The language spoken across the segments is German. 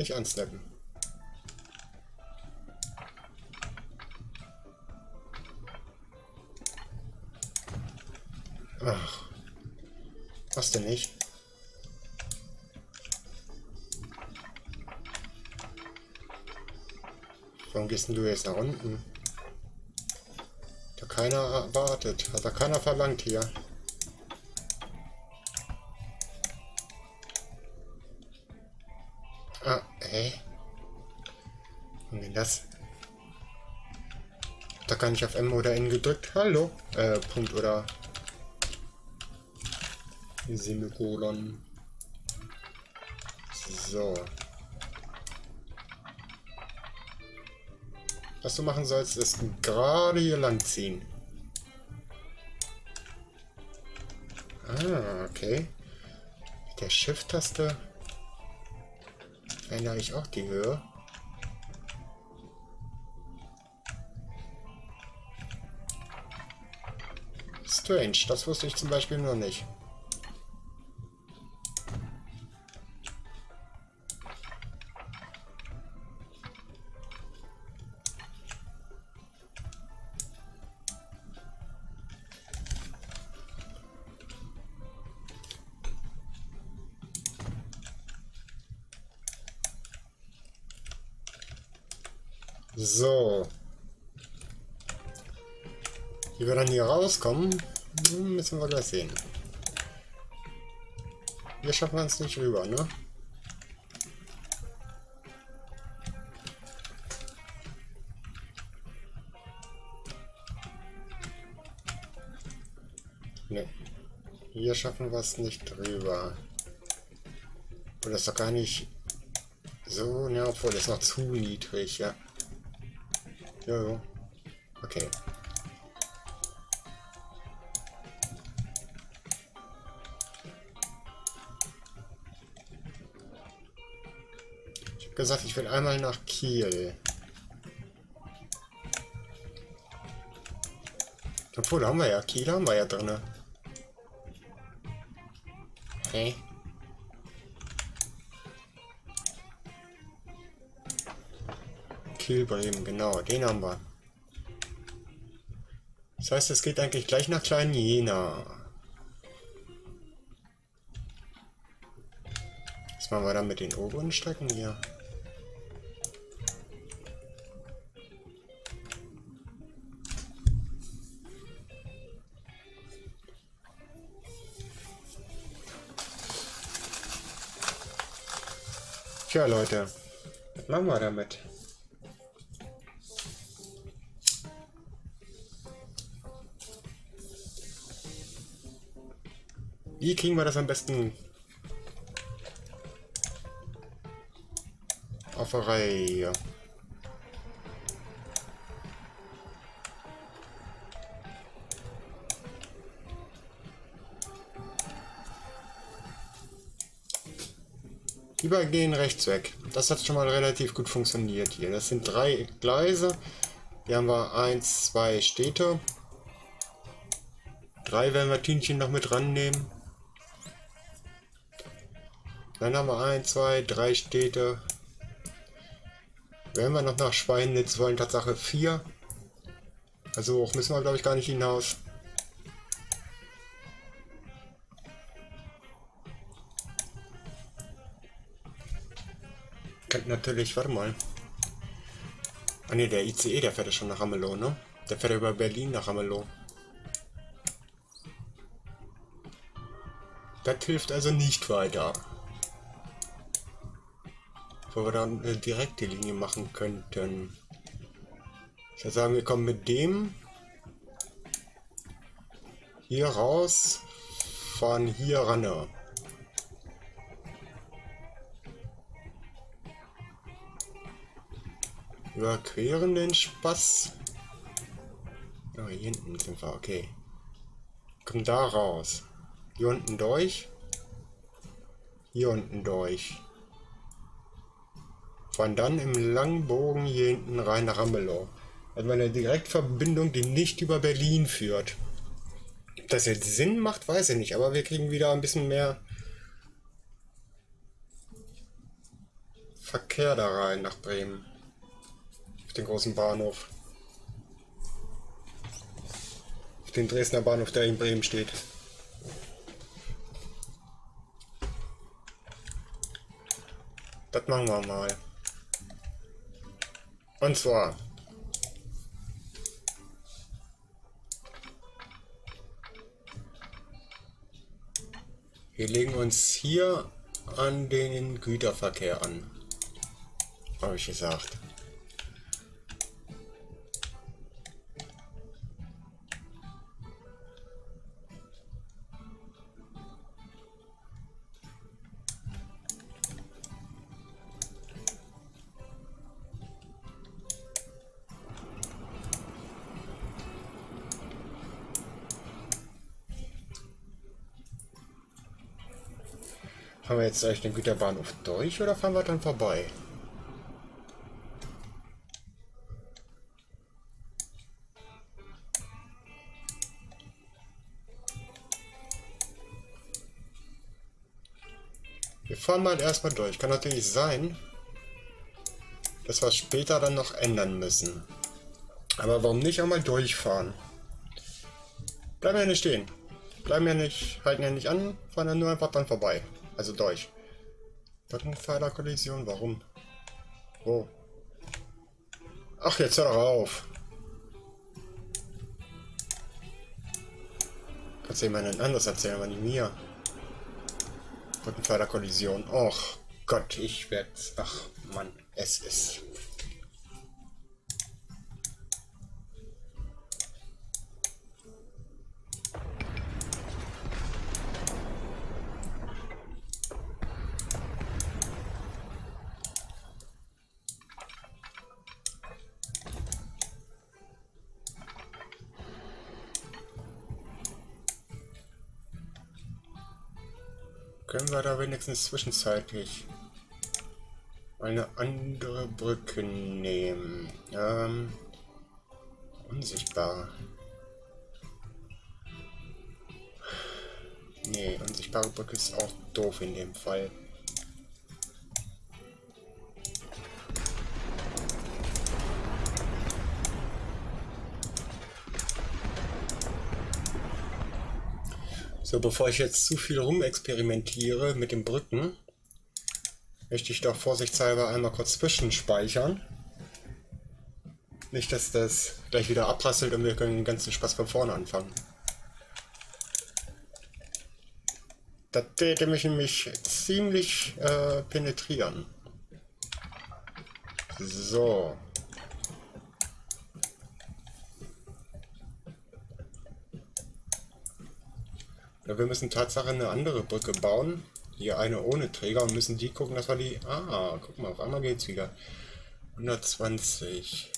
Nicht ansnappen. Ach. Was denn nicht? Warum gehst du jetzt nach unten? Da keiner erwartet. Hat da keiner verlangt hier. Hä? Und denn das? Da kann ich auf M oder N gedrückt. Hallo? Äh, Punkt oder Semikolon. So. Was du machen sollst, ist gerade hier lang ziehen. Ah, okay. Mit der Shift-Taste verändere ich auch die Höhe. Strange, das wusste ich zum Beispiel noch nicht. Rauskommen, müssen wir gleich sehen. Hier schaffen wir es nicht rüber, ne? Ne. Hier schaffen wir es nicht drüber. Oder ist doch gar nicht so, ne, obwohl das ist noch zu niedrig, ja. Jo, Okay. Gesagt, ich will einmal nach Kiel. Obwohl, haben wir ja. Kiel haben wir ja drin. Hey. Kiel Bremen, genau, den haben wir. Das heißt, es geht eigentlich gleich nach Klein Jena. Was machen wir dann mit den oberen Strecken hier? Tja, Leute, was machen wir damit? Wie kriegen wir das am besten auf der Reihe? Übergehen rechts weg. Das hat schon mal relativ gut funktioniert hier. Das sind drei Gleise. Hier haben wir eins, zwei Städte. Drei werden wir Tünchen noch mit rannehmen. Dann haben wir ein, zwei, drei Städte. Wenn wir noch nach Schweinitz wollen, Tatsache vier. Also auch müssen wir, glaube ich, gar nicht hinaus. Natürlich, warte mal. Ah ne, der ICE, der fährt ja schon nach Amelow, ne? Der fährt ja über Berlin nach Amelow. Das hilft also nicht weiter wo wir dann eine direkte Linie machen könnten. Ich würde sagen, wir kommen mit dem hier raus, fahren hier ran. Überqueren den Spaß. Ja, hier hinten sind wir, okay. Kommen da raus. Hier unten durch. Hier unten durch fahren dann im langen Bogen hier hinten rein nach Ramelow. Also eine Direktverbindung, die nicht über Berlin führt. Ob das jetzt Sinn macht, weiß ich nicht, aber wir kriegen wieder ein bisschen mehr Verkehr da rein nach Bremen. Auf den großen Bahnhof. Auf den Dresdner Bahnhof, der in Bremen steht. Das machen wir mal. Und zwar Wir legen uns hier an den Güterverkehr an. Habe ich gesagt. Fahren wir jetzt durch den Güterbahnhof durch oder fahren wir dann vorbei? Wir fahren mal erstmal durch. Kann natürlich sein, dass wir später dann noch ändern müssen. Aber warum nicht einmal durchfahren? Bleiben wir nicht stehen. Bleiben wir nicht, halten ja nicht an, fahren dann nur einfach dann vorbei. Also durch. Brückenpfeilerkollision, warum? Wo? Ach, jetzt hör doch auf. Kannst du jemanden anderes erzählen, aber nicht mir. Brückenpfeilerkollision. Och Gott, ich werd's. Ach Mann, es ist. Wenigstens zwischenzeitlich eine andere Brücke nehmen? Ähm, unsichtbar. Nee, unsichtbare Brücke ist auch doof in dem Fall. So, bevor ich jetzt zu viel rumexperimentiere mit den Brücken, möchte ich doch vorsichtshalber einmal kurz zwischenspeichern. Nicht, dass das gleich wieder abrasselt und wir können den ganzen Spaß von vorne anfangen. Das täte mich nämlich ziemlich äh, penetrieren. So. Ja, wir müssen Tatsache eine andere Brücke bauen. Hier eine ohne Träger und müssen die gucken, dass wir die... Ah, guck mal, auf einmal geht's wieder. 120.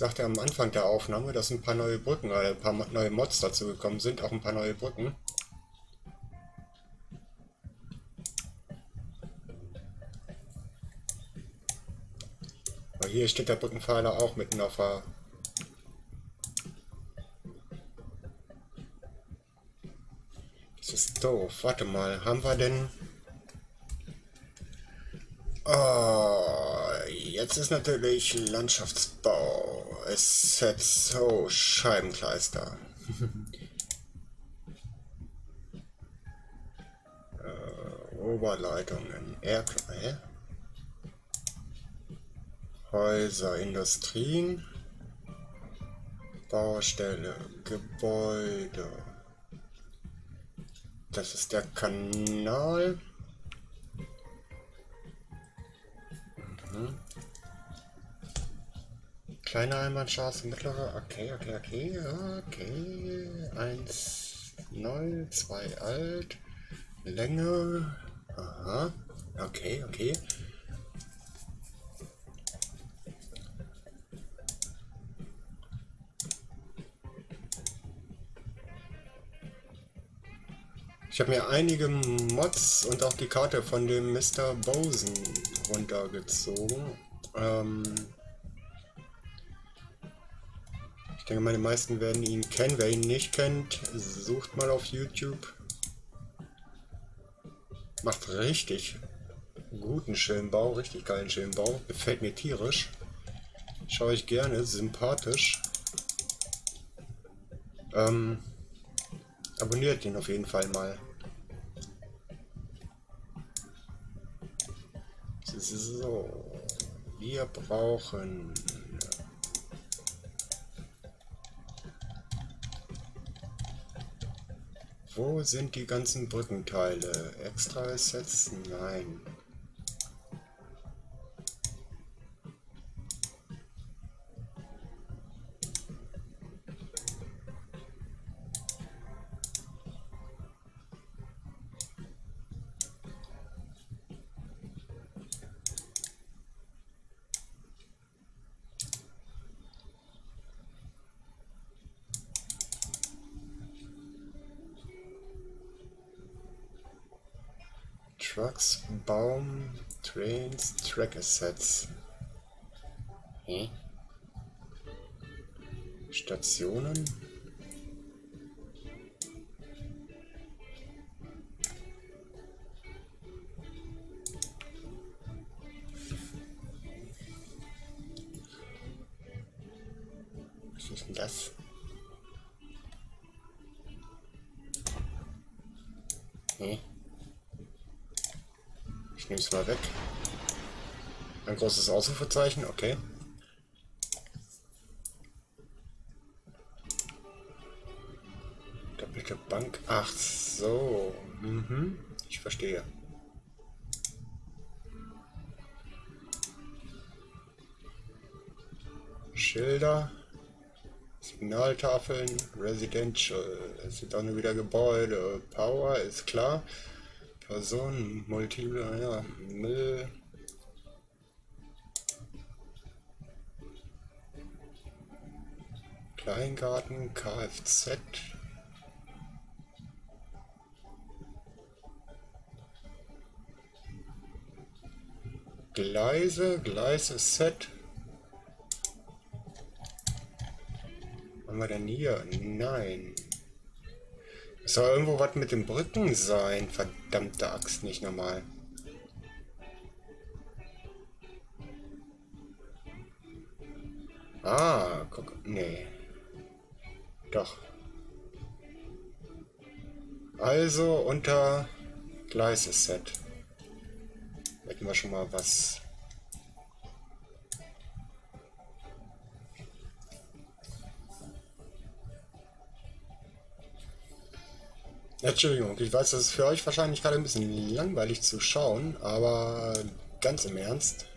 sagte am Anfang der Aufnahme, dass ein paar neue Brücken, äh, ein paar neue Mods dazu gekommen sind, auch ein paar neue Brücken. Aber hier steht der Brückenpfeiler auch mitten auf der... Das ist doof. Warte mal, haben wir denn... Oh, jetzt ist natürlich Landschaftsbau. Es hat so Scheibenkleister. äh, Oberleitungen, Erdkleie. Häuser, Industrien. Baustelle, Gebäude. Das ist der Kanal. Mhm. Kleine Einbahnstraße, mittlere, okay, okay, okay, okay. 1, 0, 2 alt, Länge, aha, okay, okay. Ich habe mir einige Mods und auch die Karte von dem Mr. Bosen runtergezogen. Ähm ich denke, meine meisten werden ihn kennen. Wer ihn nicht kennt, sucht mal auf YouTube. Macht richtig guten Schirmbau, richtig geilen Schirmbau. Gefällt mir tierisch. Schaue ich gerne, sympathisch. Ähm, abonniert ihn auf jeden Fall mal. So, wir brauchen Wo sind die ganzen Brückenteile? Extra Assets? Nein. Track Assets. Hä? Stationen? Was ist denn das? Hä? nehme es mal weg. Ein großes Ausrufezeichen, okay. Doppelte Bank. Ach so. Mhm. Ich verstehe. Schilder. Signaltafeln, Residential, es sind auch nur wieder Gebäude, Power ist klar. Personen, multiple, ja, Müll. Kleingarten, Kfz. Gleise, Gleise Set. Haben wir denn hier? Nein. Es soll irgendwo was mit den Brücken sein. Verdammte Axt, nicht normal. Ah, guck. Nee. Doch. Also unter Gleises-Set. Hätten wir schon mal was Entschuldigung, ich weiß, das ist für euch wahrscheinlich gerade ein bisschen langweilig zu schauen, aber ganz im Ernst.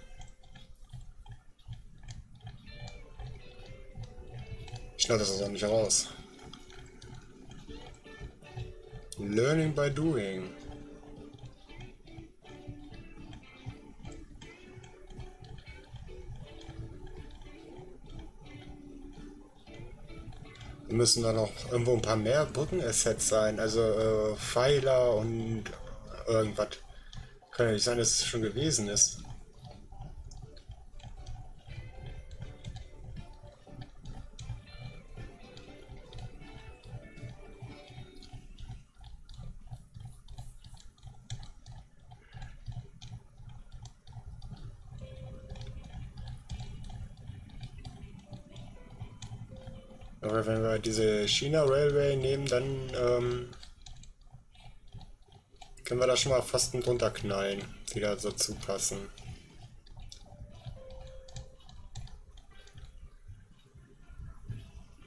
Ich schneide das auch nicht raus. Learning by doing. müssen da noch irgendwo ein paar mehr Brückenassets sein, also äh, Pfeiler und irgendwas. Kann ja nicht sein, dass es schon gewesen ist. China Railway nehmen, dann ähm, können wir da schon mal fast drunter knallen, die da so zupassen.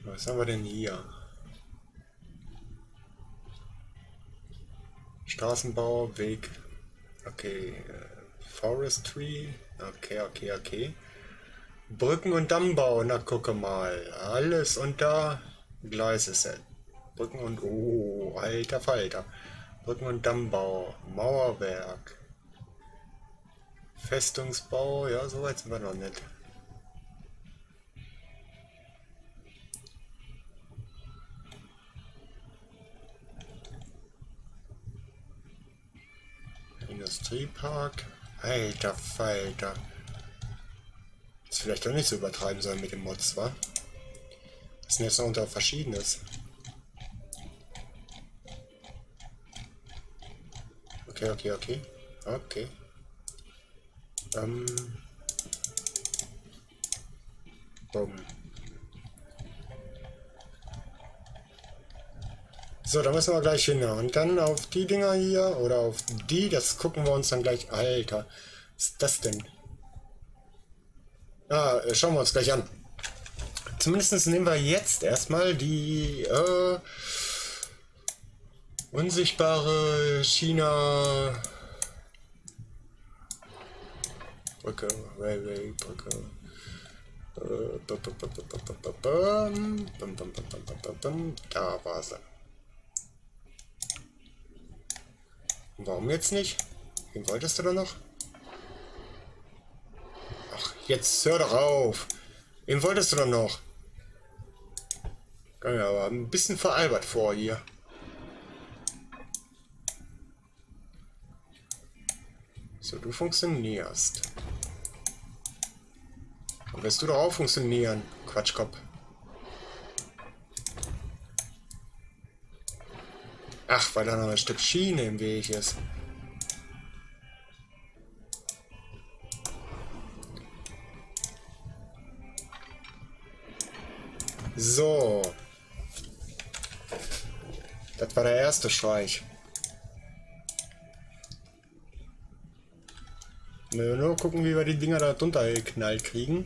Was haben wir denn hier? Straßenbau, Weg, okay, äh, Forestry, okay, okay, okay. Brücken- und Dammbau, na gucke mal. Alles unter Gleises. Brücken und... Oh, alter Falter. Brücken- und Dammbau. Mauerwerk. Festungsbau. Ja, so weit sind wir noch nicht. Industriepark. Alter Falter. Ist vielleicht doch nicht so übertreiben sollen mit dem Mods, wa? Das sind jetzt noch unter Verschiedenes. Okay, okay, okay. Okay. Ähm. Bumm. So, da müssen wir gleich hin. Und dann auf die Dinger hier oder auf die, das gucken wir uns dann gleich. Alter, was ist das denn? Ah, schauen wir uns gleich an. Zumindest nehmen wir jetzt erstmal die äh, unsichtbare China Brücke, Railway Brücke. Da war sie. Warum jetzt nicht? Wen wolltest du da noch? Ach, jetzt hör doch auf. Wen wolltest du da noch? Komm ja aber ein bisschen veralbert vor hier. So, du funktionierst. Und wirst du doch auch funktionieren, Quatschkopf. Ach, weil da noch ein Stück Schiene im Weg ist. Erste Streich. Nur gucken, wie wir die Dinger da drunter geknallt kriegen.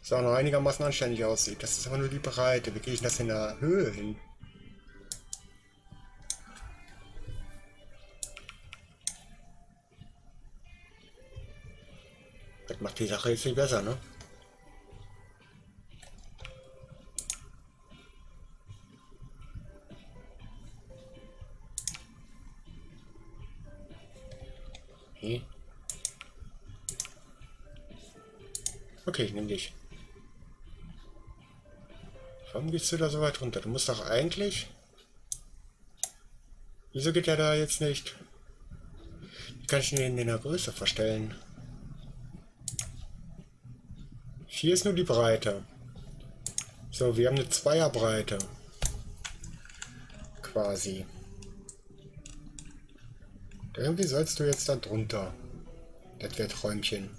Das auch noch einigermaßen anständig aussieht. Das ist aber nur die Breite. Wie kriege ich das in der Höhe hin? Das macht die Sache jetzt nicht besser, ne? Gehst du da so weit runter? Du musst doch eigentlich... Wieso geht er da jetzt nicht? Wie kann ich den in der Größe verstellen? Hier ist nur die Breite. So, wir haben eine Zweierbreite. Quasi. Irgendwie sollst du jetzt da drunter. Das wäre Träumchen.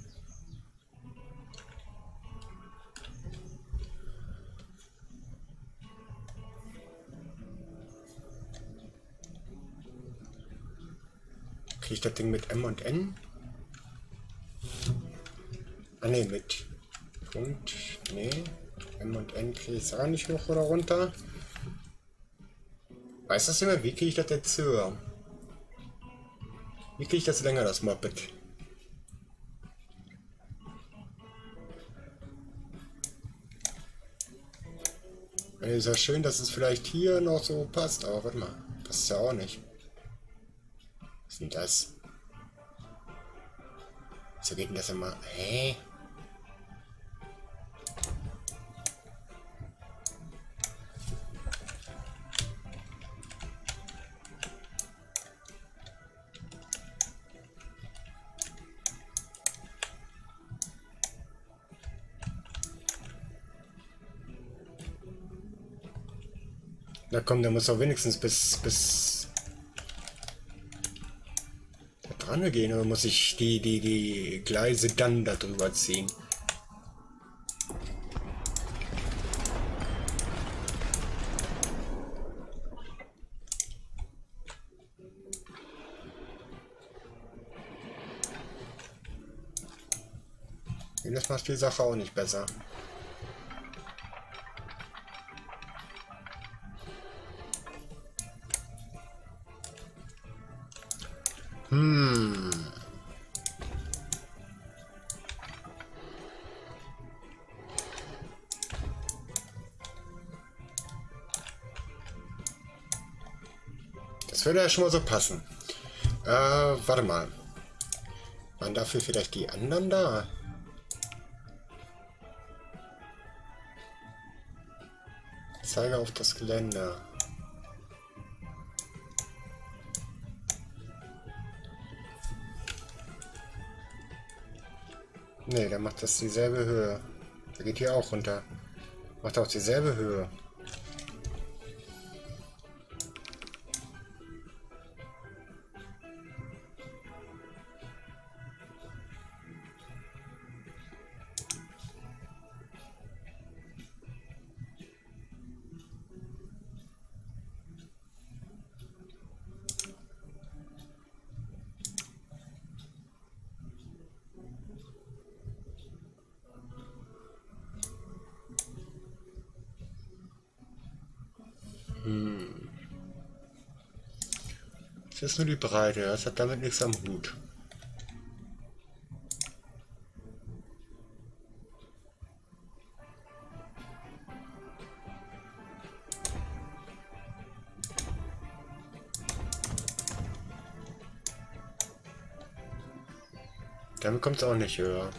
Das Ding mit M und N? Ah ne, mit Punkt. Ne. M und N kriege ich auch nicht hoch oder runter. Weiß das immer, wie kriege ich das jetzt höher? Wie kriege ich das länger, das Moped? Ist ja schön, dass es vielleicht hier noch so passt, aber warte mal, passt ja auch nicht. Was ist denn das? So geht denn das immer? Hä? Na komm, der muss doch wenigstens bis, bis dran gehen oder muss ich die, die, die Gleise dann darüber ziehen? Das macht die Sache auch nicht besser. Hm. Das würde ja schon mal so passen. Äh, warte mal. Waren dafür vielleicht die anderen da? Zeige auf das Geländer. Ne, der macht das dieselbe Höhe. Der geht hier auch runter. Macht auch dieselbe Höhe. Das ist nur die Breite, das hat damit nichts am Hut. Damit kommt es auch nicht höher.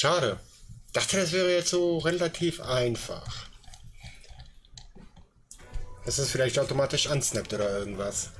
Schade. Dachte, das wäre jetzt so relativ einfach. Es vielleicht automatisch ansnappt oder irgendwas.